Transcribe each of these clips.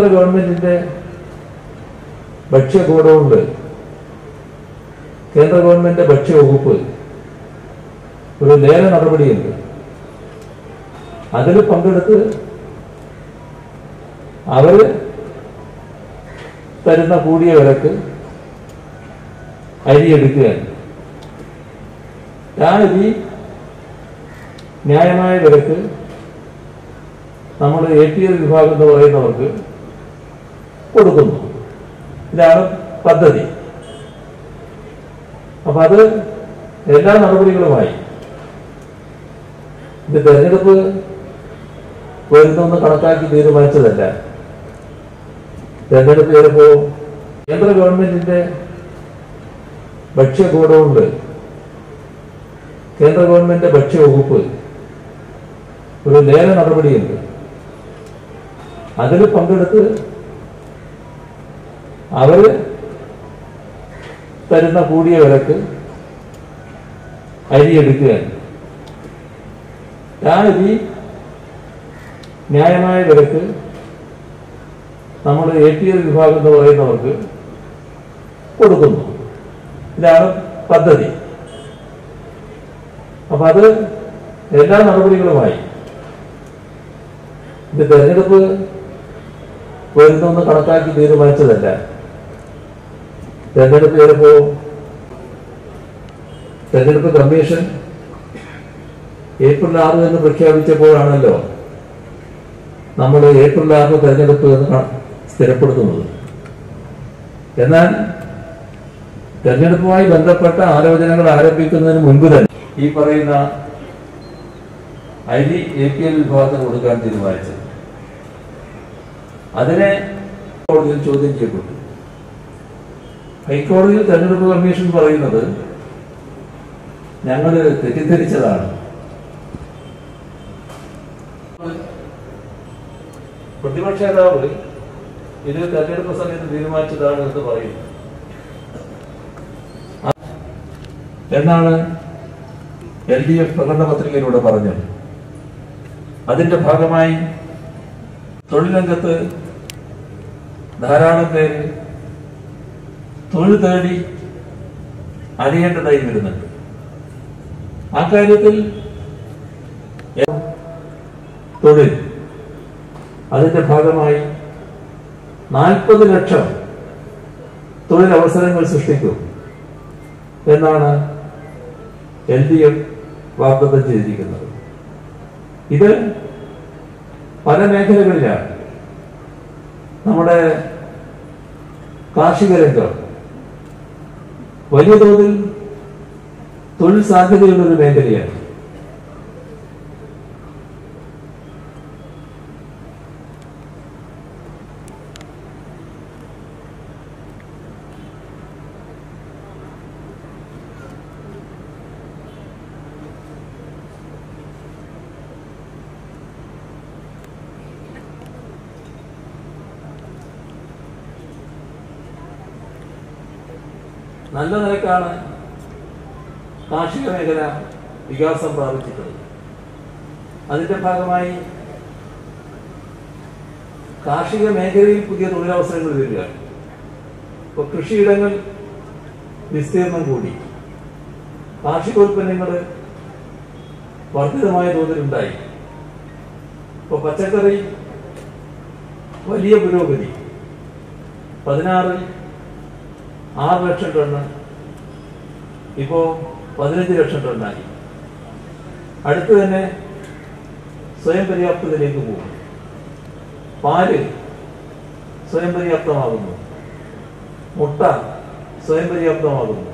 കേന്ദ്ര ഗവൺമെന്റിന്റെ ഭക്ഷ്യ ഗോഡൌണിൽ കേന്ദ്ര ഗവൺമെന്റിന്റെ ഭക്ഷ്യ വകുപ്പ് ഒരു ലേല നടപടിയുണ്ട്. അതിൽ പങ്കെടുത്ത് അവർ തരുന്ന കൂടിയ വിലക്ക് അരി എടുക്കുകയാണ്. ആ അരി ന്യായമായ വിലക്ക് നമ്മുടെ എ പി എൽ വിഭാഗം എന്ന് പറയുന്നവർക്ക് കൊടുക്കുന്നു. ഇതാണ് പദ്ധതി. അപ്പൊ അത് എല്ലാ നടപടികളുമായി ഇത് തെരഞ്ഞെടുപ്പ് വരുന്നെന്ന് കണക്കാക്കി തീരുമാനിച്ചതല്ല. തെരഞ്ഞെടുപ്പ് ചിലപ്പോ കേന്ദ്ര ഗവൺമെന്റിന്റെ ഭക്ഷ്യ ഗോഡൌണിൽ കേന്ദ്ര ഗവൺമെന്റ് ഭക്ഷ്യ വകുപ്പ് ഒരു ലേല നടപടിയുണ്ട്. അതിൽ പങ്കെടുത്ത് അവർ തരുന്ന കൂടിയ വിലക്ക് അരി എടുക്കുകയാണ്. ആ അരി ന്യായമായ വിലക്ക് നമ്മുടെ എ ടി എൽ വിഭാഗം എന്ന് പറയുന്നവർക്ക് കൊടുക്കുന്നു. ഇതാണ് പദ്ധതി. അപ്പൊ അത് എല്ലാ നടപടികളുമായി ഇത് തെരഞ്ഞെടുപ്പ് വരുന്നെന്ന് കണക്കാക്കി തീരുമാനിച്ചതല്ല. തെരഞ്ഞെടുപ്പ് ചിലപ്പോ തെരഞ്ഞെടുപ്പ് കമ്മീഷൻ ഏപ്രിൽ ആറ് എന്ന് പ്രഖ്യാപിച്ചപ്പോഴാണല്ലോ നമ്മൾ ഏപ്രിൽ ആറിന് തെരഞ്ഞെടുപ്പ് എന്ന് സ്ഥിരപ്പെടുത്തുന്നത്. എന്നാൽ തെരഞ്ഞെടുപ്പുമായി ബന്ധപ്പെട്ട ആലോചനകൾ ആരംഭിക്കുന്നതിന് മുൻപ് തന്നെ ഈ പറയുന്ന അരി എ പി എൽ വിഭാഗത്തിന് കൊടുക്കാൻ തീരുമാനിച്ചത്. അതിനെ കോടതിയിൽ ചോദ്യം ചെയ്യപ്പെട്ടു. ഹൈക്കോടതിയിൽ തെരഞ്ഞെടുപ്പ് കമ്മീഷൻ പറയുന്നത് ഞങ്ങൾ തെറ്റിദ്ധരിച്ചതാണ്. പ്രതിപക്ഷ നേതാവ് ഇത് തെരഞ്ഞെടുപ്പ് സമയത്ത് തീരുമാനിച്ചതാണ് എന്ന് പറയുന്നു എന്നാണ് എൽ ഡി എഫ് പ്രകടന പത്രികയിലൂടെ പറഞ്ഞത്. അതിന്റെ ഭാഗമായി തൊഴിൽ രംഗത്ത് ധാരാളം പേര് തൊഴിൽ തേടി അറിയേണ്ടതായി വരുന്നുണ്ട്. ആ കാര്യത്തിൽ തൊഴിൽ അതിന്റെ ഭാഗമായി നാൽപ്പത് ലക്ഷം തൊഴിലവസരങ്ങൾ സൃഷ്ടിക്കും എന്നാണ് എൽ ഡി എഫ് വാഗ്ദത്തം ചെയ്തിരിക്കുന്നത്. ഇത് പല മേഖലകളിലാണ് നമ്മുടെ കാർഷിക രംഗം വലിയ തോതിൽ തൊഴിൽ സാധ്യതയുള്ള ഒരു മേഖലയാണ്. നല്ല നിലക്കാണ് കാർഷിക മേഖല വികാസം പ്രാപിച്ചിട്ടുള്ളത് അതിന്റെ ഭാഗമായി കാർഷിക മേഖലയിൽ പുതിയ തൊഴിലവസരങ്ങൾ വരികയാണ് ഇപ്പൊ കൃഷിയിടങ്ങൾ വിസ്തീർണം കൂടി. കാർഷികോൽപ്പന്നങ്ങൾ വർദ്ധിതമായ തോതിലുണ്ടായി. ഇപ്പൊ പച്ചക്കറി വലിയ പുരോഗതി. പതിനാറിൽ ആറ് ലക്ഷം ടണ്ണ് ഇപ്പോ പതിനഞ്ച് ലക്ഷം ടണ്ണായി അടുത്ത് തന്നെ സ്വയം പര്യാപ്തതയിലേക്ക് പോകും. പാൽ സ്വയം പര്യാപ്തമാകുന്നു. മുട്ട സ്വയം പര്യാപ്തമാകുന്നു.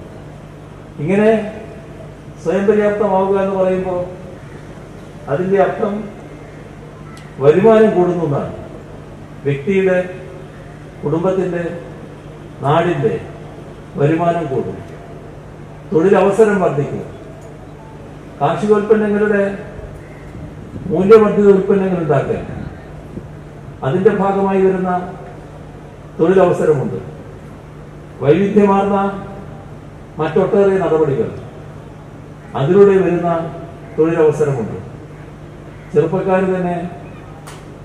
ഇങ്ങനെ സ്വയം പര്യാപ്തമാവുക എന്ന് പറയുമ്പോൾ അതിന്റെ അർത്ഥം വരുമാനം കൂടുന്നു എന്നാണ്. വ്യക്തിയുടെ കുടുംബത്തിന്റെ നാടിന്റെ വരുമാനം കൂടും. തൊഴിലവസരം വർദ്ധിക്കും. കാർഷികോൽപ്പന്നങ്ങളുടെ മൂല്യവർദ്ധിത ഉൽപ്പന്നങ്ങൾ ഉണ്ടാക്കാൻ അതിന്റെ ഭാഗമായി വരുന്ന തൊഴിലവസരമുണ്ട്. വൈവിധ്യമാർന്ന മറ്റൊട്ടേറെ നടപടികൾ അതിലൂടെ വരുന്ന തൊഴിലവസരമുണ്ട്. ചെറുപ്പക്കാർ തന്നെ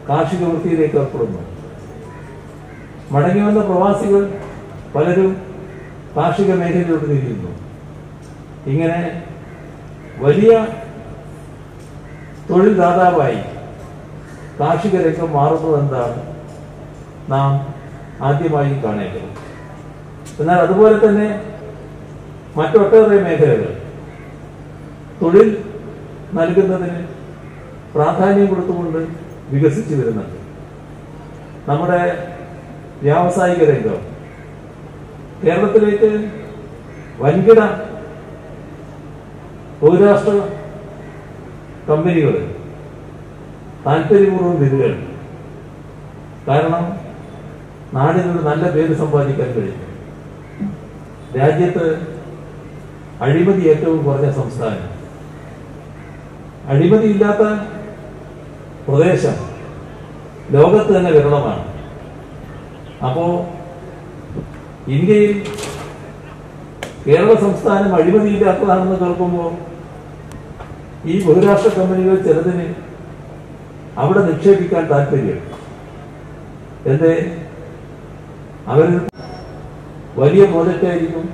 കാർഷിക വൃത്തിയിലേക്ക് ഏർപ്പെടുന്നു. മടങ്ങി വന്ന പ്രവാസികൾ പലരും കാർഷിക മേഖലയിലോട്ട് തിരിയുന്നു ഇങ്ങനെ വലിയ തൊഴിൽ ദാതാവായി കാർഷിക രംഗം മാറുന്നത് എന്താണ് നാം ആദ്യമായി കാണേണ്ടത്. എന്നാൽ അതുപോലെ തന്നെ മറ്റൊട്ടേറെ മേഖലകൾ. തൊഴിൽ നൽകുന്നതിന് പ്രാധാന്യം കൊടുത്തുകൊണ്ട് വികസിച്ചു വരുന്നുണ്ട്. നമ്മുടെ വ്യാവസായിക രംഗം കേരളത്തിലേക്ക് വൻകിട ബഹുരാഷ്ട്ര കമ്പനികൾ താല്പര്യപൂർവം വരികയാണ്. കാരണം നാടിനൊരു നല്ല പേര് സമ്പാദിക്കാൻ കഴിയും. രാജ്യത്ത് അഴിമതി ഏറ്റവും കുറഞ്ഞ സംസ്ഥാനം. അഴിമതിയില്ലാത്ത പ്രദേശം ലോകത്ത് തന്നെ വിരളമാണ്. അപ്പോ ഇന്ത്യയിൽ കേരള സംസ്ഥാനം അഴിമതിയില്ലാത്തതാണെന്ന് കേൾക്കുമ്പോൾ ഈ ബഹുരാഷ്ട്ര കമ്പനികൾ ചിലതിന് അവിടെ നിക്ഷേപിക്കാൻ താല്പര്യം എന്തേ? അവർ വലിയ പ്രോജക്റ്റ് ആയിരിക്കും.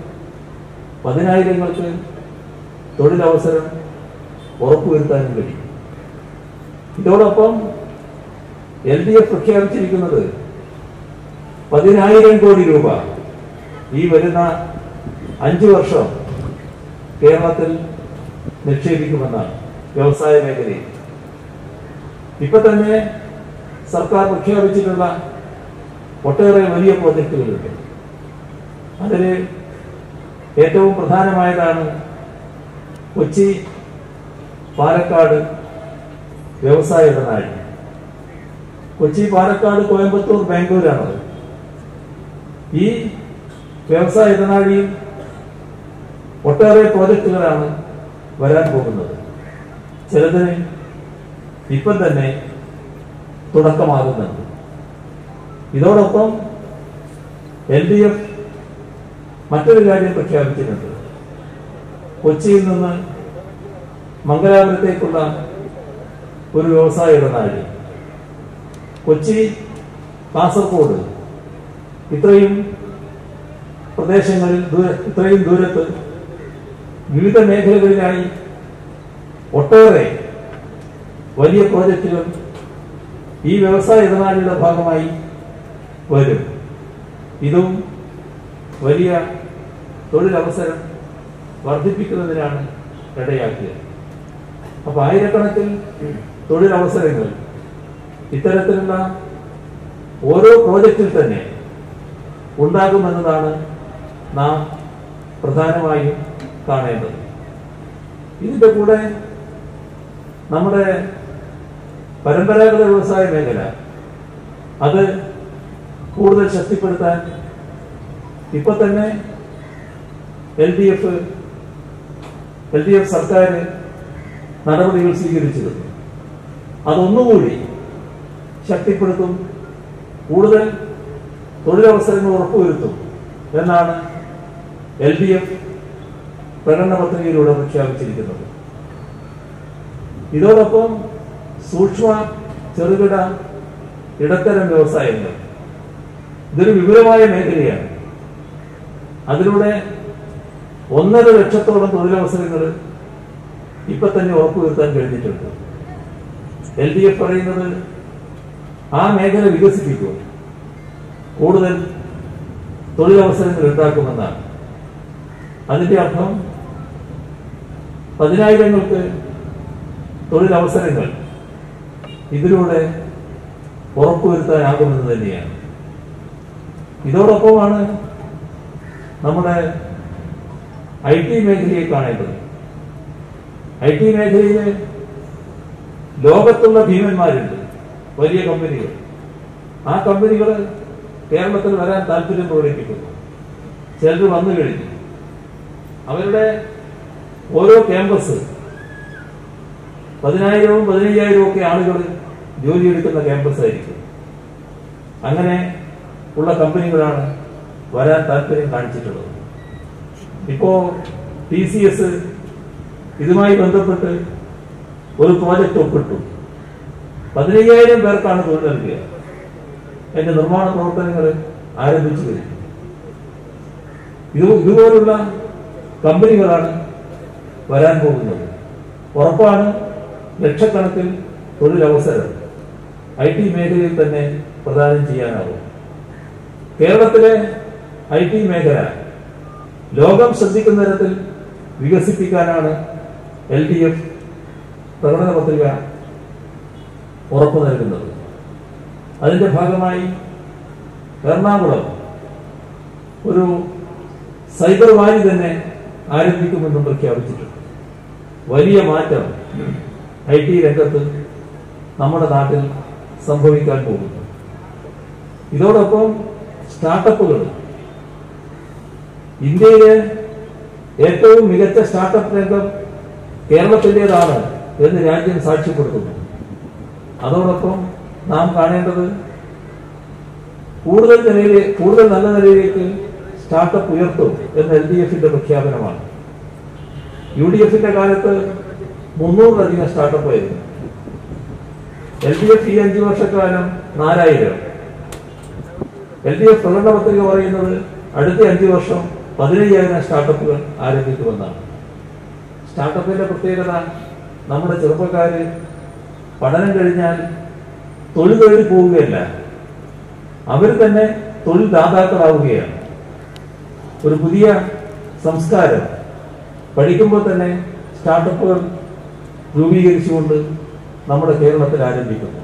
പതിനായിരങ്ങൾക്ക് തൊഴിലവസരം ഉറപ്പുവരുത്താനും കഴിയും. ഇതോടൊപ്പം എൽ ഡി എഫ് പ്രഖ്യാപിച്ചിരിക്കുന്നത് പതിനായിരം കോടി രൂപ. ഈ വരുന്ന അഞ്ചു വർഷം കേരളത്തിൽ നിക്ഷേപിക്കുമെന്നാണ് വ്യവസായ മേഖലയിൽ. ഇപ്പൊ തന്നെ സർക്കാർ പ്രഖ്യാപിച്ചിട്ടുള്ള ഒട്ടേറെ വലിയ പ്രോജക്റ്റുകളുണ്ട്. അതിൽ ഏറ്റവും പ്രധാനമായതാണ് കൊച്ചി പാലക്കാട് വ്യവസായ ഇടനാഴി. കൊച്ചി പാലക്കാട് കോയമ്പത്തൂർ ബാംഗ്ലൂരാണത്. ഈ വ്യവസായ ഇടനാഴിയിൽ ഒട്ടേറെ പ്രോജക്റ്റുകളാണ് വരാൻ പോകുന്നത്. ചിലതിന് ഇപ്പം തന്നെ തുടക്കമാകുന്നുണ്ട്. ഇതോടൊപ്പം എൽ ഡി എഫ് മറ്റൊരു കാര്യം പ്രഖ്യാപിച്ചിട്ടുണ്ട് കൊച്ചിയിൽ നിന്ന് മംഗലാപുരത്തേക്കുള്ള ഒരു വ്യവസായ ഇടനാഴി. കൊച്ചി കാസർഗോഡ്. ഇത്രയും പ്രദേശങ്ങളിൽ ദൂര ഇത്രയും ദൂരത്ത് വിവിധ മേഖലകളിലായി ഒട്ടേറെ വലിയ പ്രോജക്റ്റുകൾ ഈ വ്യവസായ ഇടനാഴിയുടെ ഭാഗമായി വരും. ഇതും വലിയ തൊഴിലവസരം വർദ്ധിപ്പിക്കുന്നതിനാണ് ഇടയാക്കിയത്. അപ്പൊ ആയിരക്കണക്കിൽ തൊഴിലവസരങ്ങൾ ഇത്തരത്തിലുള്ള ഓരോ പ്രോജക്റ്റിൽ തന്നെ ഉണ്ടാകുമെന്നതാണ് നാം പ്രധാനമായും കാണേണ്ടത്. ഇതിന്റെ കൂടെ നമ്മുടെ പരമ്പരാഗത വ്യവസായ മേഖല അത് കൂടുതൽ ശക്തിപ്പെടുത്താൻ ഇപ്പൊ തന്നെ L D F L D F സർക്കാർ നടപടികൾ സ്വീകരിച്ചിരുന്നു. അതൊന്നുകൂടി ശക്തിപ്പെടുത്തും കൂടുതൽ തൊഴിലവസരങ്ങൾ ഉറപ്പുവരുത്തും എന്നാണ് എൽ ഡി എഫ് പ്രകടന പത്രികയിലൂടെ പ്രഖ്യാപിച്ചിരിക്കുന്നത്. ഇതോടൊപ്പം സൂക്ഷ്മ ചെറുകിട ഇടത്തരം വ്യവസായങ്ങൾ. ഇതൊരു വിപുലമായ മേഖലയാണ്. അതിലൂടെ ഒന്നര ലക്ഷത്തോളം തൊഴിലവസരങ്ങൾ ഇപ്പൊ തന്നെ ഉറപ്പുവരുത്താൻ കഴിഞ്ഞിട്ടുണ്ട്. എൽ ഡി എഫ് പറയുന്നത് ആ മേഖല വികസിപ്പിക്കും കൂടുതൽ തൊഴിലവസരങ്ങൾ ഉണ്ടാക്കുമെന്നാണ്. അതിന്റെ അർത്ഥം പതിനായിരങ്ങൾക്ക് തൊഴിലവസരങ്ങൾ ഇതിലൂടെ ഉറപ്പുവരുത്താനാകുമെന്ന് തന്നെയാണ്. ഇതോടൊപ്പമാണ് നമ്മുടെ ഐ ടി മേഖലയെ കാണേണ്ടത്. ഐ ടി മേഖലയിലെ ലോകത്തുള്ള ഭീമന്മാരുണ്ട്. വലിയ കമ്പനികൾ. ആ കമ്പനികൾ കേരളത്തിൽ വരാൻ താല്പര്യം പ്രകടിപ്പിക്കുന്നു. ചിലർ വന്നു കഴിഞ്ഞു. അവരുടെ ഓരോ ക്യാമ്പസ് പതിനായിരവും പതിനയ്യായിരവും ഒക്കെ ആളുകൾ ജോലിയെടുക്കുന്ന ക്യാമ്പസ് ആയിരിക്കും. അങ്ങനെ ഉള്ള കമ്പനികളാണ് വരാൻ താല്പര്യം കാണിച്ചിട്ടുള്ളത്. ഇപ്പോ ടി സി എസ് ഇതുമായി ബന്ധപ്പെട്ട് ഒരു പ്രോജക്റ്റ് ഒപ്പിട്ടു. പതിനയ്യായിരം പേർക്കാണ് തൊഴിൽ നൽകുക എന്റെ നിർമ്മാണ പ്രവർത്തനങ്ങൾ ആരംഭിച്ചു കഴിഞ്ഞു. ഇത് ഇതുപോലുള്ള കമ്പനികളാണ് വരാൻ പോകുന്നത്. ഉറപ്പാണ് ലക്ഷക്കണക്കിൽ തൊഴിലവസരം ഐ ടി മേഖലയിൽ തന്നെ പ്രദാനം ചെയ്യാനാവും. കേരളത്തിലെ ഐ ടി മേഖല ലോകം ശ്രദ്ധിക്കുന്ന തരത്തിൽ വികസിപ്പിക്കാനാണ് എൽ ഡി എഫ് പ്രകടന പത്രിക ഉറപ്പു നൽകുന്നത്. അതിന്റെ ഭാഗമായി എറണാകുളം ഒരു സൈബർ വാലി തന്നെ ആരംഭിക്കുമെന്നും പ്രഖ്യാപിച്ചിട്ടുണ്ട് വലിയ മാറ്റം ഐ ടി രംഗത്ത് നമ്മുടെ നാട്ടിൽ സംഭവിക്കാൻ പോകുന്നു. ഇതോടൊപ്പം സ്റ്റാർട്ടപ്പുകൾ. ഇന്ത്യയിലെ ഏറ്റവും മികച്ച സ്റ്റാർട്ടപ്പ് രംഗം കേരളത്തിന്റെതാണ് എന്ന് രാജ്യം സാക്ഷ്യപ്പെടുത്തുന്നു. അതോടൊപ്പം നാം കാണേണ്ടത് കൂടുതൽ നിലയിലെ കൂടുതൽ നല്ല നിലയിലേക്ക് സ്റ്റാർട്ടപ്പ് ഉയർത്തും എന്ന് എൽ ഡി എഫിന്റെ പ്രഖ്യാപനമാണ്. യു ഡി എഫിന്റെ കാലത്ത് മുന്നൂറിലധികം സ്റ്റാർട്ടപ്പ് ആയിരുന്നു. എൽ ഡി എഫ് ഈ അഞ്ചു വർഷക്കാലം നാലായിരം. എൽ ഡി എഫ് പ്രകടന പത്രിക പറയുന്നത് അടുത്ത അഞ്ചു വർഷം പതിനയ്യായിരം സ്റ്റാർട്ടപ്പുകൾ ആരംഭിക്കുമെന്നാണ് സ്റ്റാർട്ടപ്പിന്റെ പ്രത്യേകത നമ്മുടെ ചെറുപ്പക്കാര് പഠനം കഴിഞ്ഞാൽ തൊഴിൽ തേടി പോവുകയല്ല. അവർ തന്നെ തൊഴിൽ ദാതാക്കളാവുകയാണ്. ഒരു പുതിയ സംസ്കാരം പഠിക്കുമ്പോൾ തന്നെ സ്റ്റാർട്ടപ്പുകൾ രൂപീകരിച്ചുകൊണ്ട് നമ്മുടെ കേരളത്തിൽ ആരംഭിക്കുന്നു.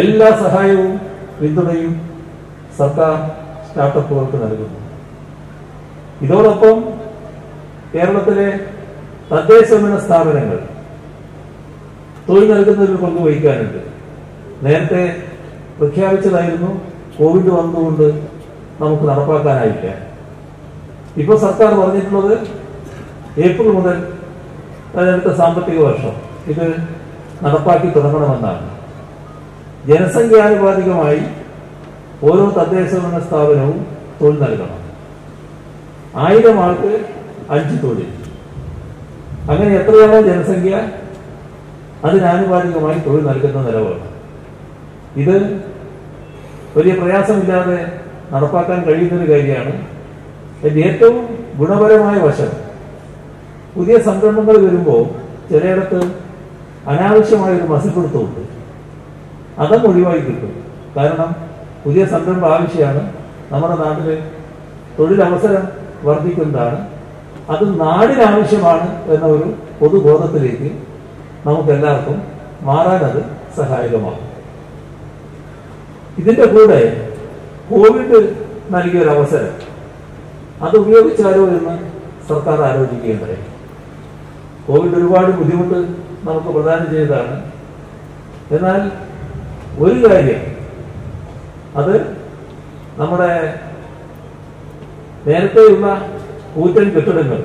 എല്ലാ സഹായവും പിന്തുണയും സർക്കാർ സ്റ്റാർട്ടപ്പുകൾക്ക് നൽകുന്നു. ഇതോടൊപ്പം കേരളത്തിലെ തദ്ദേശഭരണ സ്ഥാപനങ്ങൾ തൊഴിൽ നൽകുന്നതിൽ പങ്കുവഹിക്കാനുണ്ട്. നേരത്തെ പ്രഖ്യാപിച്ചതായിരുന്നു കോവിഡ് വന്നുകൊണ്ട് നമുക്ക് നടപ്പാക്കാനായില്ല. ഇപ്പോൾ സർക്കാർ പറഞ്ഞിട്ടുള്ളത് ഏപ്രിൽ മുതൽ അടുത്ത സാമ്പത്തിക വർഷം ഇത് നടപ്പാക്കി തുടങ്ങണമെന്നാണ്. ജനസംഖ്യാനുപാതികമായി ഓരോ തദ്ദേശഭരണ സ്ഥാപനവും തൊഴിൽ നൽകണം. ആയിരം ആൾക്ക് അഞ്ച് തൊഴിൽ. അങ്ങനെ എത്രയാണോ ജനസംഖ്യ അതിനാനുപാതികമായി തൊഴിൽ നൽകുന്ന നിലവാണ് ഇത് വലിയ പ്രയാസമില്ലാതെ നടപ്പാക്കാൻ കഴിയുന്നൊരു കാര്യമാണ്. ഇതിന്റെ ഏറ്റവും ഗുണപരമായ വശം. പുതിയ സംരംഭങ്ങൾ വരുമ്പോൾ ചിലയിടത്ത് അനാവശ്യമായ ഒരു മസിപ്പിടുത്തമുണ്ട് അതങ്ങ് ഒഴിവായി കിട്ടും. കാരണം പുതിയ സംരംഭം ആവശ്യമാണ്. നമ്മുടെ നാട്ടിൽ തൊഴിലവസരം വർദ്ധിക്കുന്നതാണ്. അത് നാടിനാവശ്യമാണ് എന്ന ഒരു പൊതുബോധത്തിലേക്ക് നമുക്ക് എല്ലാവർക്കും മാറാനത് സഹായകമാകും. ഇതിന്റെ കൂടെ കോവിഡ് നൽകിയ ഒരു അവസരം അത് ഉപയോഗിച്ചാലോ എന്ന് സർക്കാർ ആലോചിക്കുകയുണ്ടായി കോവിഡ് ഒരുപാട് ബുദ്ധിമുട്ട് നമുക്ക് പ്രദാനം ചെയ്തതാണ്. എന്നാൽ ഒരു കാര്യം അത് നമ്മുടെ നേരത്തെയുള്ള കൂറ്റൻ കെട്ടിടങ്ങൾ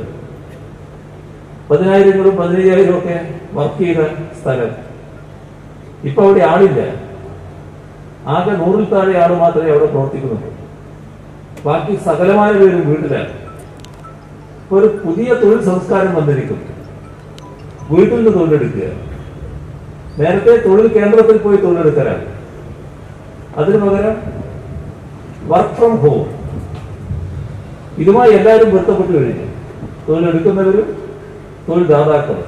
പതിനായിരങ്ങളും പതിനയ്യായിരം ഒക്കെ വർക്ക് ചെയ്ത സ്ഥലം. ഇപ്പൊ അവിടെ ആളില്ല. ആകെ നൂറിൽ താഴെ ആൾ മാത്രമേ അവിടെ പ്രവർത്തിക്കുന്നുള്ളൂ. ബാക്കി സകലമായ പേരും വീട്ടിലാണ്. ഒരു പുതിയ തൊഴിൽ സംസ്കാരം വന്നിരിക്കും വീട്ടിൽ നിന്ന് തൊഴിലെടുക്കുക. നേരത്തെ തൊഴിൽ കേന്ദ്രത്തിൽ പോയി തൊഴിലെടുക്കലാണ്. അതിനു പകരം വർക്ക് ഫ്രം ഹോം ഇതുമായി എല്ലാവരും ബന്ധപ്പെട്ട് കഴിഞ്ഞു. തൊഴിലെടുക്കുന്നവരും തൊഴിൽ ദാതാക്കളും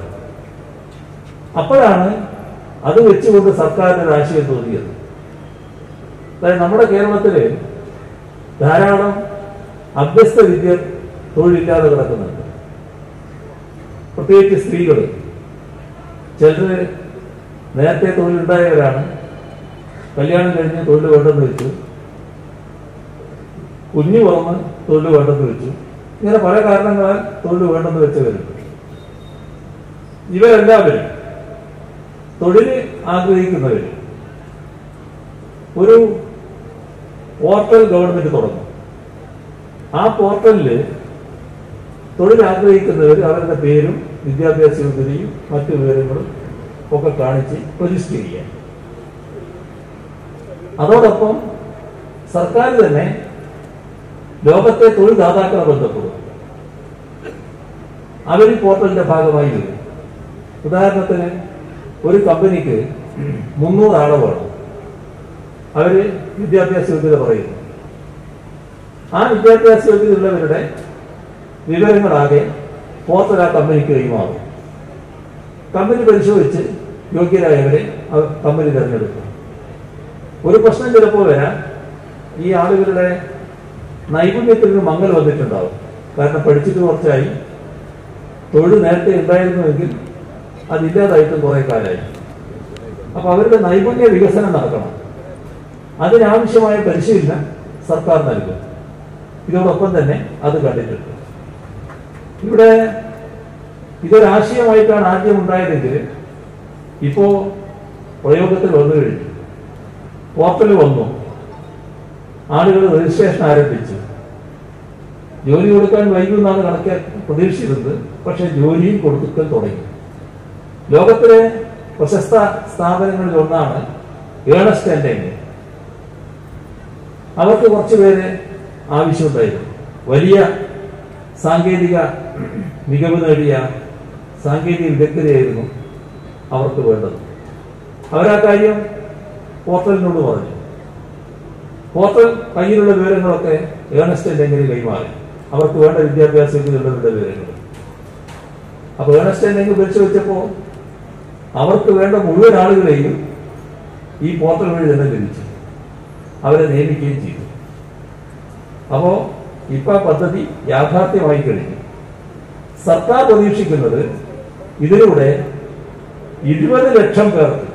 അപ്പോഴാണ് അത് വെച്ചുകൊണ്ട് സർക്കാരിന് ഒരു ആശയം തോന്നിയത്. അതായത് നമ്മുടെ കേരളത്തിൽ ധാരാളം അഭ്യസ്ത വിദ്യ തൊഴിലില്ലാതെ കിടക്കുന്നുണ്ട്. പ്രത്യേകിച്ച് സ്ത്രീകൾ ചിലർ നേരത്തെ തൊഴിലുണ്ടായവരാണ്. കല്യാണം കഴിഞ്ഞ് തൊഴിൽ വേണ്ടെന്ന് വെച്ചു. കുഞ്ഞു പുറമെ തൊഴിൽ വേണ്ടെന്ന് വെച്ചു. ഇങ്ങനെ പല കാരണങ്ങളാൽ തൊഴിൽ വേണ്ടെന്ന് വെച്ചവരുണ്ട് ഇവരെല്ലാവരും തൊഴിൽ ആഗ്രഹിക്കുന്നവർ ഒരു പോർട്ടൽ ഗവൺമെന്റ് തുടങ്ങും. ആ പോർട്ടലിൽ തൊഴിൽ ആഗ്രഹിക്കുന്നവർ അവരുടെ പേരും വിദ്യാഭ്യാസ യോഗ്യതയും മറ്റു വിവരങ്ങളും ഒക്കെ കാണിച്ച് രജിസ്റ്റർ ചെയ്യാം അതോടൊപ്പം സർക്കാർ തന്നെ ലോകത്തെ തൊഴിൽ ദാതാക്കളെ ബന്ധപ്പെടും. അവർ പോർട്ടലിന്റെ ഭാഗമായി വരും. ഉദാഹരണത്തിന് ഒരു കമ്പനിക്ക് മുന്നൂറ് ആളെ വേണം. അവർ വിദ്യാഭ്യാസ യോഗ്യത പറയുന്നു. ആ വിദ്യാഭ്യാസ യോഗ്യതയുള്ളവരുടെ വിവരങ്ങളാകെ പോർട്ടൽ ആ കമ്പനിക്ക് കൈമാറും. കമ്പനി പരിശോധിച്ച് യോഗ്യരായവരെ കമ്പനി തിരഞ്ഞെടുക്കും. ഒരു പ്രശ്നം ചിലപ്പോൾ വരാം. ഈ ആളുകളുടെ നൈപുണ്യത്തിൽ നിന്ന് മങ്ങൽ വന്നിട്ടുണ്ടാവും. കാരണം പഠിച്ചിട്ട് കുറച്ചായി. തൊഴിൽ നേരത്തെ ഉണ്ടായിരുന്നുവെങ്കിൽ അതില്ലാതായിട്ടും കുറെ കാലമായി. അപ്പൊ അവരുടെ നൈപുണ്യ വികസനം നടക്കണം. അതിനാവശ്യമായ പരിശീലനം സർക്കാർ നൽകും. ഇതോടൊപ്പം തന്നെ അത് കണ്ടിട്ടുണ്ട് ഇവിടെ ഇതൊരാശയമായിട്ടാണ് ആദ്യം ഉണ്ടായതെങ്കിൽ ഇപ്പോ പ്രയോഗത്തിൽ വന്നു കഴിഞ്ഞു. പോർട്ടൽ വന്നു. ആളുകൾ രജിസ്ട്രേഷൻ ആരംഭിച്ചു. ജോലി കൊടുക്കാൻ വൈകുമെന്നാണ് കണക്കെ പ്രതീക്ഷിച്ചിരുന്നത്. പക്ഷെ ജോലിയും കൊടുക്കൽ തുടങ്ങി. ലോകത്തിലെ പ്രശസ്ത സ്ഥാപനങ്ങളിൽ ഒന്നാണ് ഏണസ്റ്റ് ആൻഡ് അവർക്ക് കുറച്ച് പേര് ആവശ്യമുണ്ടായിരുന്നു. വലിയ സാങ്കേതിക മികവ് നേടിയ സാങ്കേതിക വിദഗ്ധരെയായിരുന്നു അവർക്ക് വേണ്ടത്. അവരാ കാര്യം പോർട്ടലിനോട് പറഞ്ഞു. പോർട്ടൽ കയ്യിലുള്ള വിവരങ്ങളൊക്കെ ഏണസ്റ്റന്റെ എങ്ങനെ കൈമാറി. അവർക്ക് വേണ്ട വിദ്യാഭ്യാസ യോഗ്യതയുള്ളവരുടെ വിവരങ്ങൾ. അപ്പൊ ഏണസ്റ്റന്റെ വിളിച്ചു വെച്ചപ്പോ അവർക്ക് വേണ്ട മുഴുവൻ ആളുകളെയും ഈ പോർട്ടൽ വഴി തന്നെ ലഭിച്ചു. അവരെ നിയമിക്കുകയും ചെയ്തു. അപ്പോ ഇപ്പൊ പദ്ധതി യാഥാർത്ഥ്യമായി കഴിഞ്ഞു. സർക്കാർ പ്രതീക്ഷിക്കുന്നത് ഇതിലൂടെ ഇരുപത് ലക്ഷം പേർക്ക്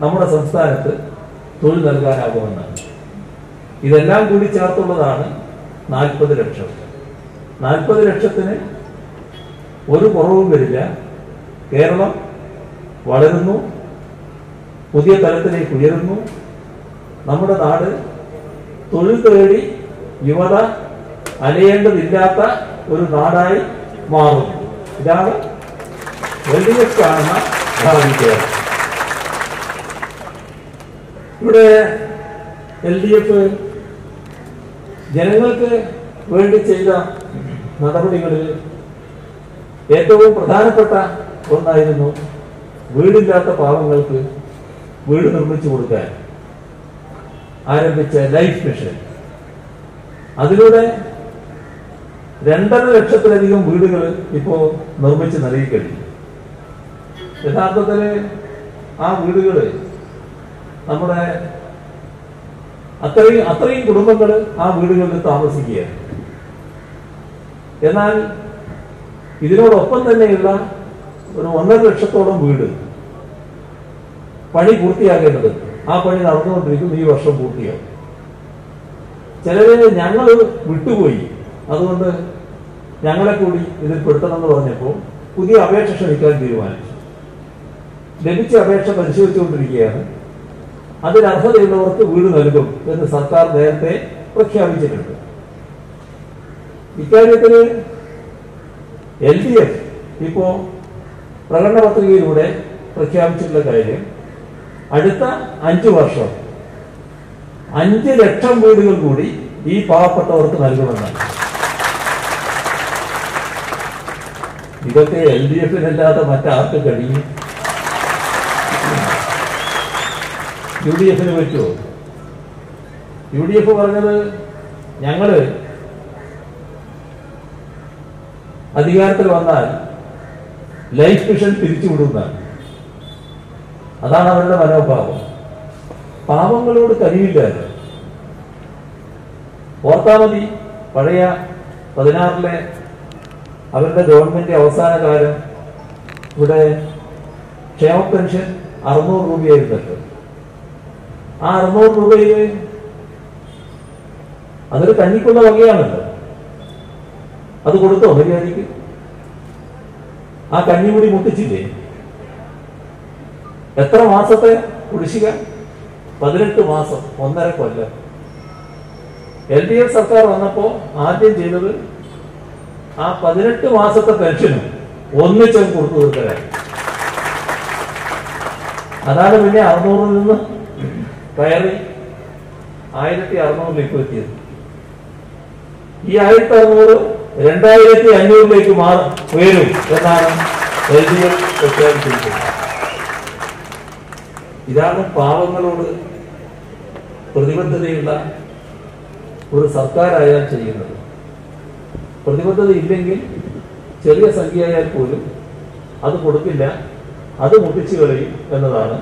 നമ്മുടെ സംസ്ഥാനത്ത് തൊഴിൽ നൽകാനാകുമെന്നാണ്. ഇതെല്ലാം കൂടി ചേർത്തുള്ളതാണ് നാൽപ്പത് ലക്ഷം. നാൽപ്പത് ലക്ഷത്തിന് ഒരു കുറവും വരില്ല. കേരളം വളരുന്നു. പുതിയ തലത്തിലേക്ക് ഉയരുന്നു. നമ്മുടെ നാട് തൊഴിൽ തേടി യുവത അലയേണ്ടതില്ലാത്ത ഒരു നാടായി മാറും. ഇതാണ് എഫ് കാണുന്ന ഇവിടെ എൽ ഡി എഫ് ജനങ്ങൾക്ക് വേണ്ടി ചെയ്ത നടപടികളിൽ ഏറ്റവും പ്രധാനപ്പെട്ട ഒന്നായിരുന്നു വീടില്ലാത്ത പാവങ്ങൾക്ക് വീട് നിർമ്മിച്ചു കൊടുക്കാൻ. ആരംഭിച്ച ലൈഫ് മിഷൻ. അതിലൂടെ രണ്ടര ലക്ഷത്തിലധികം വീടുകൾ ഇപ്പോ നിർമ്മിച്ച് നൽകി കഴിഞ്ഞു യഥാർത്ഥത്തിൽ ആ വീടുകൾ നമ്മുടെ അത്രയും അത്രയും കുടുംബങ്ങൾ ആ വീടുകളിൽ താമസിക്കുകയാണ്. എന്നാൽ ഇതിനോടൊപ്പം തന്നെയുള്ള ഒരു ഒന്നര ലക്ഷത്തോളം വീട് പണി പൂർത്തിയാക്കേണ്ടത് ആ പണി നടന്നുകൊണ്ടിരിക്കും ഈ വർഷം പൂർത്തിയാവും. ചിലര് ഞങ്ങൾ വിട്ടുപോയി. അതുകൊണ്ട് ഞങ്ങളെ കൂടി ഇതിൽ പെടുത്തണമെന്ന് പറഞ്ഞപ്പോൾ പുതിയ അപേക്ഷ ക്ഷണിക്കാൻ തീരുമാനിച്ചു. ലഭിച്ച അപേക്ഷ പരിശോധിച്ചുകൊണ്ടിരിക്കുകയാണ്. അതിൽ അർഹതയുള്ളവർക്ക് വീട് നൽകും എന്ന് സർക്കാർ നേരത്തെ പ്രഖ്യാപിച്ചിട്ടുണ്ട്. ഇക്കാര്യത്തിൽ എൽ ഡി എഫ് ഇപ്പോ പ്രകടന പത്രികയിലൂടെ പ്രഖ്യാപിച്ചിട്ടുള്ള കാര്യം അടുത്ത അഞ്ചു വർഷം. അഞ്ച് ലക്ഷം വീടുകൾ കൂടി ഈ പാവപ്പെട്ടവർക്ക് നൽകുമെന്നാണ്. ഇതൊക്കെ എൽ ഡി എഫിനല്ലാതെ മറ്റാർക്ക് കഴിയും യു ഡി എഫിന് പറ്റുമോ? യു ഡി എഫ് പറഞ്ഞത് ഞങ്ങൾ അധികാരത്തിൽ വന്നാൽ ലൈഫ് മിഷൻ പിരിച്ചുവിടുന്നതാണ്. അതാണ് അവരുടെ മനോഭാവം. പാവങ്ങളോട് കഴിയില്ലായിരുന്നു ഓർത്താ മതി പഴയ പതിനാറിലെ അവരുടെ ഗവൺമെന്റ് അവസാന കാലം ഇവിടെ ക്ഷേമ പെൻഷൻ അറുന്നൂറ് രൂപയായിരുന്നല്ലോ. ആ അറുന്നൂറ് രൂപയിൽ അതൊരു കഞ്ഞിക്കുള്ള വകയാണല്ലോ. അത് കൊടുത്തോ മര്യാദയ്ക്ക്? ആ കഞ്ഞിമുടി മുട്ടിച്ചില്ലേ? എത്ര മാസത്തെ കുടിശ്ശിക? പതിനെട്ട് മാസം ഒന്നര കൊല്ലം. എൽ ഡി എഫ് സർക്കാർ വന്നപ്പോ ആദ്യം ചെയ്തത് ആ പതിനെട്ട് മാസത്തെ പെൻഷനും ഒന്നിച്ചും കൊടുത്തു തീർക്കലായി അതാണ് പിന്നെ അറുന്നൂറിൽ നിന്ന് കയറി ആയിരത്തി അറുന്നൂറിലേക്ക് എത്തിയത്. ഈ ആയിരത്തി അറുന്നൂറ് രണ്ടായിരത്തി അഞ്ഞൂറിലേക്ക് മാറും ഉയരും എന്നാണ് എൽ ഡി എഫ് പ്രഖ്യാപിച്ചിരിക്കുന്നത്. ഇതാണ് പാവങ്ങളോട് പ്രതിബദ്ധതയുള്ള ഒരു സർക്കാരായാൽ ചെയ്യുന്നത്. പ്രതിബദ്ധത ഇല്ലെങ്കിൽ ചെറിയ സംഖ്യയായാൽ പോലും അത് കൊടുക്കില്ല അത് മുട്ടിച്ചു കളയും എന്നതാണ്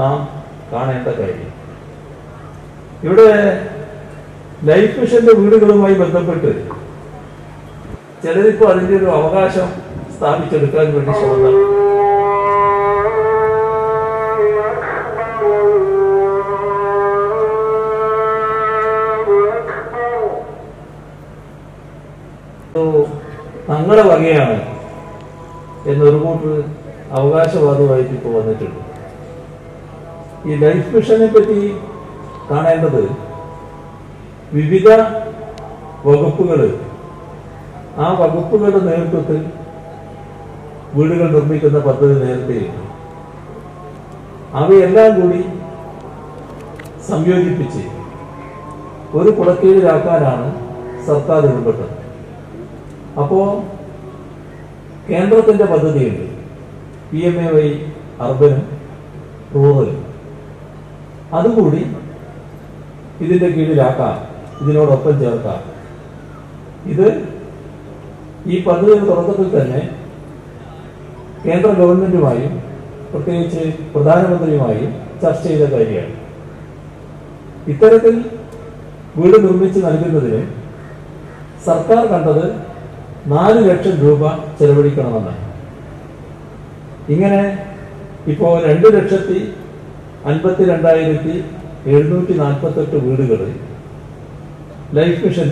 നാം കാണേണ്ട കാര്യം. ഇവിടെ ലൈഫ് മിഷന്റെ വീടുകളുമായി ബന്ധപ്പെട്ട് ചിലരിപ്പോൾ അതിന്റെ ഒരു അവകാശം സ്ഥാപിച്ചെടുക്കാൻ വേണ്ടി ശ്രമം നടത്തും തങ്ങളുടെ വകയാണ് എന്നൊരു കൂട്ടർ അവകാശവാദമായിട്ട് ഇപ്പോൾ വന്നിട്ടുണ്ട്. ഈ ലൈഫ് മിഷനെ പറ്റി കാണേണ്ടത് വിവിധ വകുപ്പുകൾ ആ വകുപ്പുകളുടെ നേതൃത്വത്തിൽ വീടുകൾ നിർമ്മിക്കുന്ന പദ്ധതി നേരത്തെയുണ്ട് അവയെല്ലാം കൂടി സംയോജിപ്പിച്ച് ഒരു കുടക്കീഴിലാക്കാനാണ് സർക്കാർ ഇടപെട്ടത്. അപ്പോ കേന്ദ്രത്തിന്റെ പദ്ധതിയുണ്ട്. പി എം എ വൈ അർബനും റൂറലും. അതുകൂടി ഇതിന്റെ കീഴിലാക്കാം. ഇതിനോടൊപ്പം ചേർക്കാം. ഇത് ഈ പദ്ധതിയുടെ തുടക്കത്തിൽ തന്നെ കേന്ദ്ര ഗവൺമെന്റുമായും പ്രത്യേകിച്ച് പ്രധാനമന്ത്രിയുമായും ചർച്ച ചെയ്ത കാര്യമാണ്. ഇത്തരത്തിൽ വീട് നിർമ്മിച്ച് നൽകുന്നതിന് സർക്കാർ കണ്ടത് നാല് ലക്ഷം രൂപ ചെലവഴിക്കണമെന്നാണ് ഇങ്ങനെ ഇപ്പോൾ രണ്ട് ലക്ഷത്തി അൻപത്തി രണ്ടായിരത്തി എഴുന്നൂറ്റി നാൽപ്പത്തെട്ട് വീടുകൾ ലൈഫ് മിഷൻ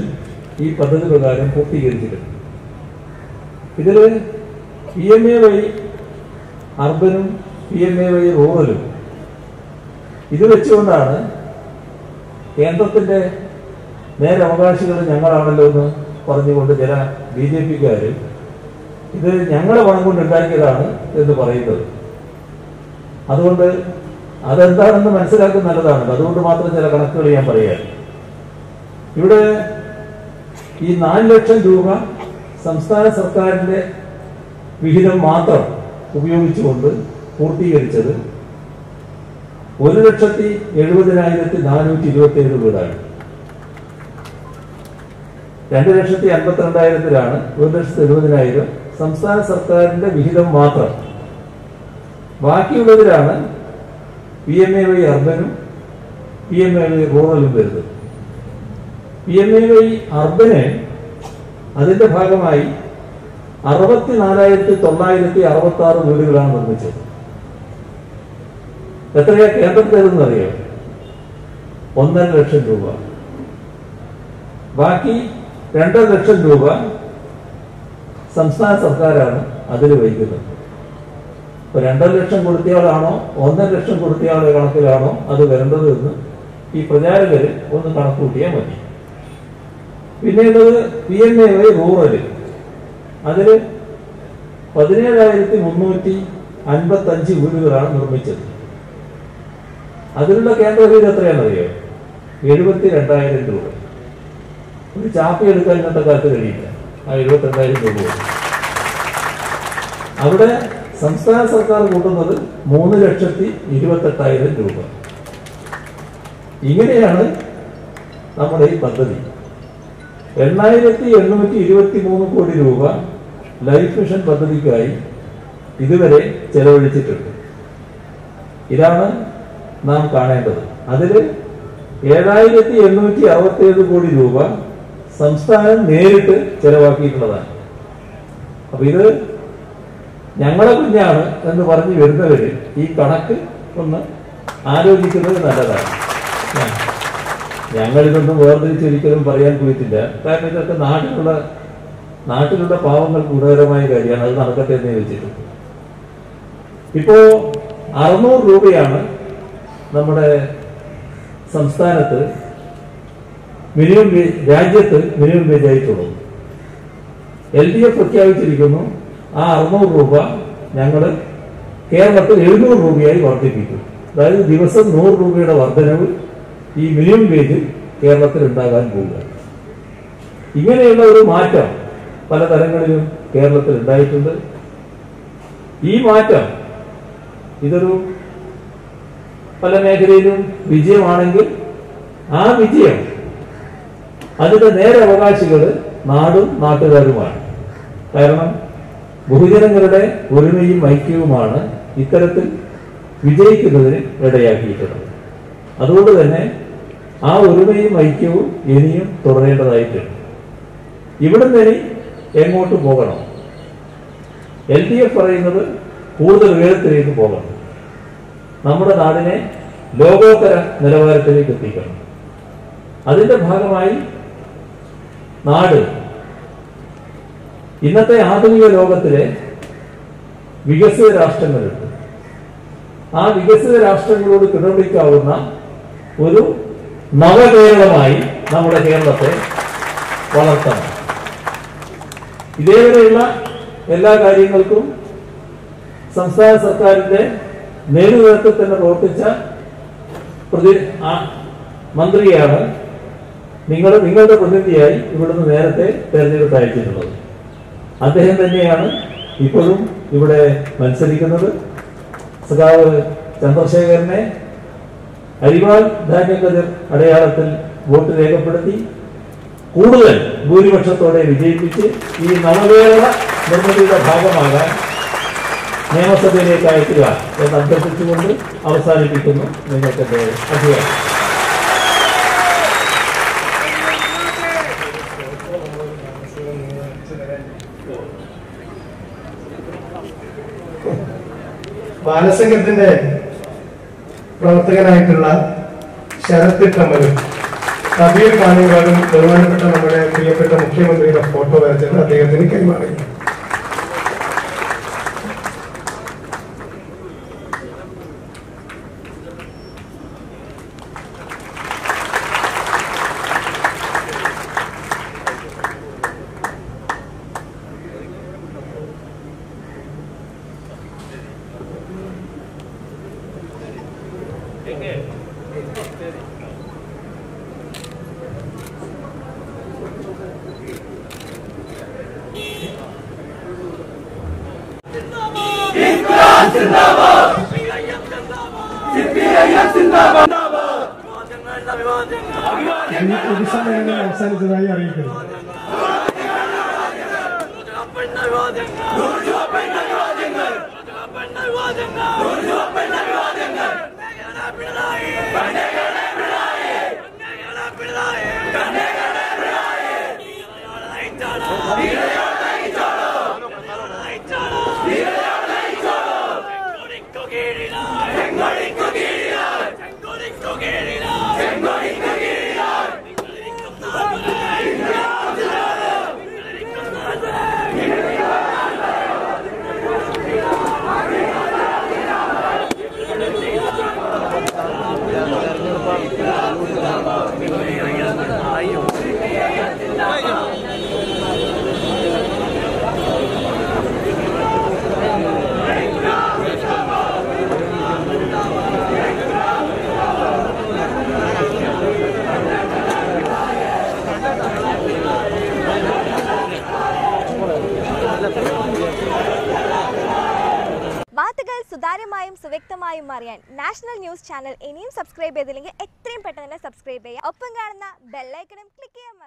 ഈ പദ്ധതി പ്രകാരം പൂർത്തീകരിച്ചിട്ടുണ്ട്. ഇതിൽ പി എം എ വൈ അർബനും പി എം എ വൈ റൂറലും ഇത് വെച്ചുകൊണ്ടാണ് കേന്ദ്രത്തിന്റെ നേരവകാശികൾ ഞങ്ങളാണല്ലോ എന്ന് പറഞ്ഞുകൊണ്ട് ചില ബി ജെ പിക്കാര് ഇത് ഞങ്ങളെ പണം കൊണ്ട് ഉണ്ടാക്കിയതാണ് എന്ന് പറയുന്നത്. അതുകൊണ്ട് അതെന്താണെന്ന് മനസ്സിലാക്കുന്ന നല്ലതാണ്. അതുകൊണ്ട് മാത്രം ചില കണക്കുകൾ ഞാൻ പറയാം ഇവിടെ ഈ നാല് ലക്ഷം രൂപ സംസ്ഥാന സർക്കാരിന്റെ വിഹിതം മാത്രം ഉപയോഗിച്ചുകൊണ്ട് പൂർത്തീകരിച്ചത് ഒരു ലക്ഷത്തി എഴുപതിനായിരത്തി നാനൂറ്റി ഇരുപത്തി ഏഴ് വീടാണ്. രണ്ട് ലക്ഷത്തി അൻപത്തിരണ്ടായിരത്തിലാണ് ഒരു ലക്ഷത്തി എഴുപതിനായിരം സംസ്ഥാന സർക്കാരിന്റെ വിഹിതം മാത്രം. ബാക്കിയുള്ളതിലാണ് പി എം എ വൈ അർബനും പി എം എ വൈ റൂറലും വരുന്നത്. പി എം എ വൈ അർബന് അതിന്റെ ഭാഗമായി അറുപത്തിനാലായിരത്തി തൊള്ളായിരത്തി അറുപത്തി ആറ് വീടുകളാണ് നിർമ്മിച്ചത്. എത്രയാ കേന്ദ്രത്തിലെന്ന് അറിയാം ഒന്നര ലക്ഷം രൂപ. ബാക്കി രണ്ടര ലക്ഷം രൂപ സംസ്ഥാന സർക്കാരാണ് അതിൽ വഹിക്കുന്നത്. ഇപ്പൊ രണ്ടര ലക്ഷം കൊടുത്തയാളാണോ ഒന്നര ലക്ഷം കൊടുത്തയാളുടെ കണക്കിലാണോ അത് വരേണ്ടത് എന്ന് ഈ പ്രചാരകര് ഒന്ന് കണക്ക് കൂട്ടിയാൽ മതി. പിന്നീട് P M A Y rural അതിൽ പതിനേഴായിരത്തി മുന്നൂറ്റി അൻപത്തി അഞ്ച് വീടുകളാണ് നിർമ്മിച്ചത്. അതിലുള്ള കേന്ദ്ര ഫീസ് എത്രയാണെന്നറിയോ? എഴുപത്തി രണ്ടായിരം രൂപ. ഒരു ചാപ്പി എടുക്കാൻ ഇന്നത്തെ കാലത്ത് കഴിയില്ല. ആ എഴുപത്തി രണ്ടായിരം രൂപ അവിടെ സംസ്ഥാന സർക്കാർ കൂട്ടുന്നത് മൂന്ന് ലക്ഷത്തി ഇരുപത്തെട്ടായിരം രൂപ. ഇങ്ങനെയാണ് നമ്മുടെ ഈ പദ്ധതി. എണ്ണായിരത്തി എണ്ണൂറ്റി ഇരുപത്തി മൂന്ന് കോടി രൂപ ലൈഫ് മിഷൻ പദ്ധതിക്കായി ഇതുവരെ ചെലവഴിച്ചിട്ടുണ്ട്. ഇതാണ് നാം കാണേണ്ടത്. അതിൽ ഏഴായിരത്തി എണ്ണൂറ്റി അറുപത്തി ഏഴ് കോടി രൂപ സംസ്ഥാനം നേരിട്ട് ചെലവാക്കിയിട്ടുള്ളതാണ്. അപ്പൊ ഇത് ഞങ്ങളെ കുഞ്ഞാണ് എന്ന് പറഞ്ഞ് വരുന്നവര് ഈ കണക്ക് ഒന്ന് ആലോചിക്കുന്നത് നല്ലതാണ്. ഞങ്ങളിതൊന്നും വേർതിരിച്ചൊരിക്കലും പറയാൻ പോയിട്ടില്ല. കാരണം ഇതൊക്കെ നാട്ടിലുള്ള നാട്ടിലുള്ള പാവങ്ങൾ ഗുണകരമായ കാര്യമാണ്. അത് നടക്കട്ടെ എന്ന് വെച്ചിട്ടുണ്ട് ഇപ്പോ അറുന്നൂറ് രൂപയാണ് നമ്മുടെ സംസ്ഥാനത്ത് മിനിമം രാജ്യത്ത് മിനിമം വേജ് തുടങ്ങും. എൽ ഡി എഫ് പ്രഖ്യാപിച്ചിരിക്കുന്നു ആ അറുന്നൂറ് രൂപ ഞങ്ങൾ കേരളത്തിൽ എഴുന്നൂറ് രൂപയായി വർദ്ധിപ്പിക്കും. അതായത് ദിവസം നൂറ് രൂപയുടെ വർധനവ് ഈ മിനിമം വേജ് കേരളത്തിൽ ഉണ്ടാകാൻ പോവുക ഇങ്ങനെയുള്ള ഒരു മാറ്റം പല തലങ്ങളിലും കേരളത്തിൽ ഉണ്ടായിട്ടുണ്ട്. ഈ മാറ്റം ഇതൊരു പല മേഖലയിലും വിജയമാണെങ്കിൽ ആ വിജയം അതിന്റെ നേരെ അവകാശികൾ നാടും നാട്ടുകാരുമാണ്. കാരണം ബഹുജനങ്ങളുടെ ഒരുമയും ഐക്യവുമാണ് ഇത്തരത്തിൽ വിജയിക്കുന്നതിന് ഇടയാക്കിയിട്ടുള്ളത്. അതുകൊണ്ട് തന്നെ ആ ഒരുമയും ഐക്യവും ഇനിയും തുടരേണ്ടതായിട്ടുണ്ട്. ഇവിടെ നിന്ന് എങ്ങോട്ട് പോകണം? എൽ ഡി എഫ് പറയുന്നത് കൂടുതൽ ഉയരത്തിലേക്ക് പോകണം. നമ്മുടെ നാടിനെ ലോകോത്തര നിലവാരത്തിലേക്ക് എത്തിക്കണം. അതിന്റെ ഭാഗമായി നാട്. ഇന്നത്തെ ആധുനിക ലോകത്തിലെ വികസിത രാഷ്ട്രങ്ങളുണ്ട്. ആ വികസിത രാഷ്ട്രങ്ങളോട് കിടപിടിക്കാവുന്ന ഒരു നവകേരളമായി നമ്മുടെ കേരളത്തെ വളർത്തണം. ഇതേവരെയുള്ള എല്ലാ കാര്യങ്ങൾക്കും സംസ്ഥാന സർക്കാരിന്റെ നേതൃത്വത്തിൽ തന്നെ പ്രവർത്തിച്ച പ്രതി മന്ത്രിയാണ് നിങ്ങൾ നിങ്ങളുടെ പ്രതിനിധിയായി ഇവിടുന്ന് നേരത്തെ തെരഞ്ഞെടുപ്പ് അയച്ചിട്ടുള്ളത് അദ്ദേഹം തന്നെയാണ് ഇപ്പോഴും ഇവിടെ മത്സരിക്കുന്നത്. സഖാവ് ചന്ദ്രശേഖരനെ അരിവാൾ ധാന്യകതിർ അടയാളത്തിൽ വോട്ട് രേഖപ്പെടുത്തി കൂടുതൽ ഭൂരിപക്ഷത്തോടെ വിജയിപ്പിച്ച് ഈ നവകേരള നിർമ്മിതിയുടെ ഭാഗമാകാൻ നിയമസഭയിലേക്ക് അയക്കുക എന്ന് അഭ്യർത്ഥിച്ചുകൊണ്ട് അവസാനിപ്പിക്കുന്നു. നിങ്ങൾക്ക് അധികാരം ബാലസംഘത്തിന്റെ പ്രവർത്തകനായിട്ടുള്ള ശരത് കമലും കബീർ കാണികളും ബഹുമാനപ്പെട്ട നമ്മുടെ പ്രിയപ്പെട്ട മുഖ്യമന്ത്രിയുടെ ഫോട്ടോ വരച്ചത് അദ്ദേഹത്തിന് കൈമാറി Quirinal! സുവ്യക്തമായും അറിയാൻ നാഷണൽ ന്യൂസ് ചാനൽ ഇനിയും സബ്സ്ക്രൈബ് ചെയ്തില്ലെങ്കിൽ എത്രയും പെട്ടെന്ന് തന്നെ സബ്സ്ക്രൈബ് ചെയ്യുക. ഒപ്പം കാണുന്ന ബെല്ലൈക്കണും ക്ലിക്ക് മറക്കല്ല